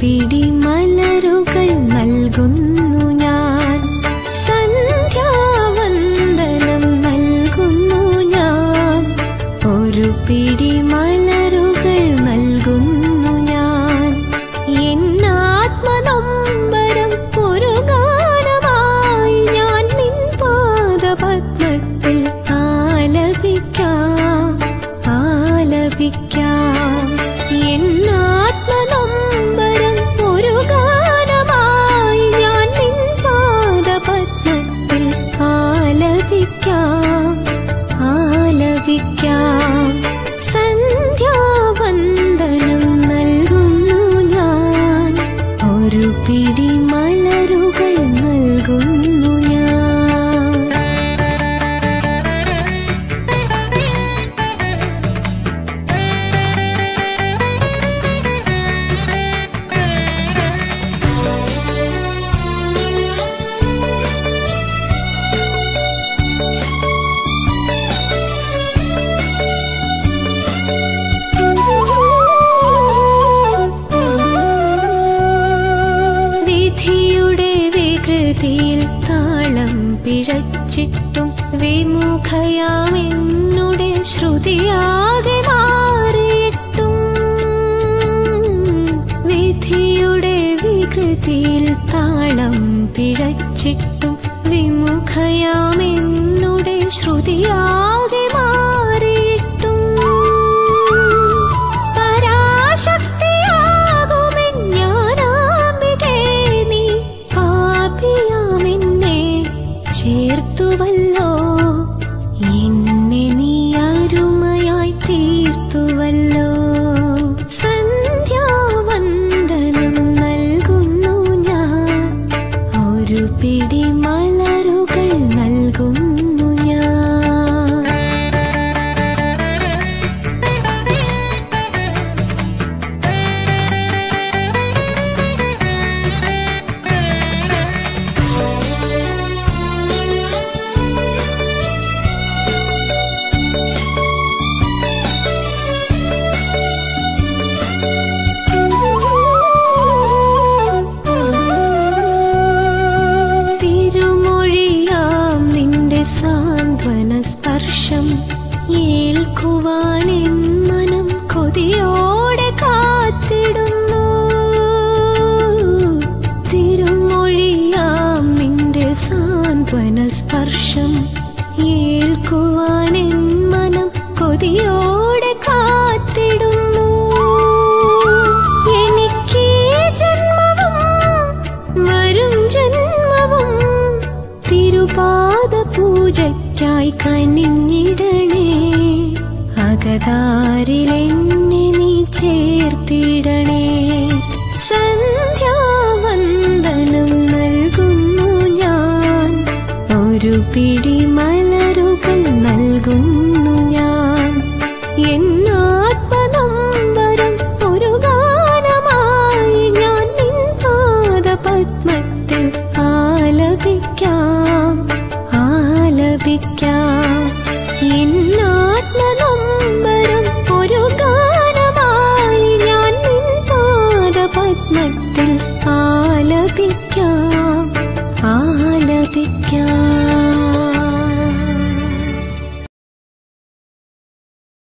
പിടി ഒരു പിടി മലരുകൾ നൽകുന്നു. പിഴച്ചിട്ടും വിമുഖയാമെന്നുടെ ശ്രുതിയാകെ മാറിയിട്ടും വിധിയുടെ വികൃതിയിൽ താളം പിഴച്ചിട്ടും വിമുഖയാമെന്നുടെ ശ്രുതിയാകെ ഒരു സ്പർശം ഏൽക്കുവാൻ മനം കൊതിയോടെ കാത്തിടുന്നു. തിരുമൊഴിയാം നിന്റെ സാന്ത്വന സ്പർശം. ഏൽക്കുവാൻ മനം കൊതിയോടെ കാത്തിടുന്നു. എനിക്ക് ജന്മവും വരും ജന്മവും തിരുപാദ പൂജയ്ക്കായി കനിഞ്ഞിടണേ. അകതാരിലെന്നെ നീ ചേർത്തിടണേ. സന്ധ്യാവന്ദനം നൽകുന്നു ഞാൻ. ഒരു പിടി മലരുകൾ നൽകുന്നു ആലപിക്കാം. ആലപിക്കാം ഞാൻ പാദപത്മത്തിൽ ആലപിക്കാം.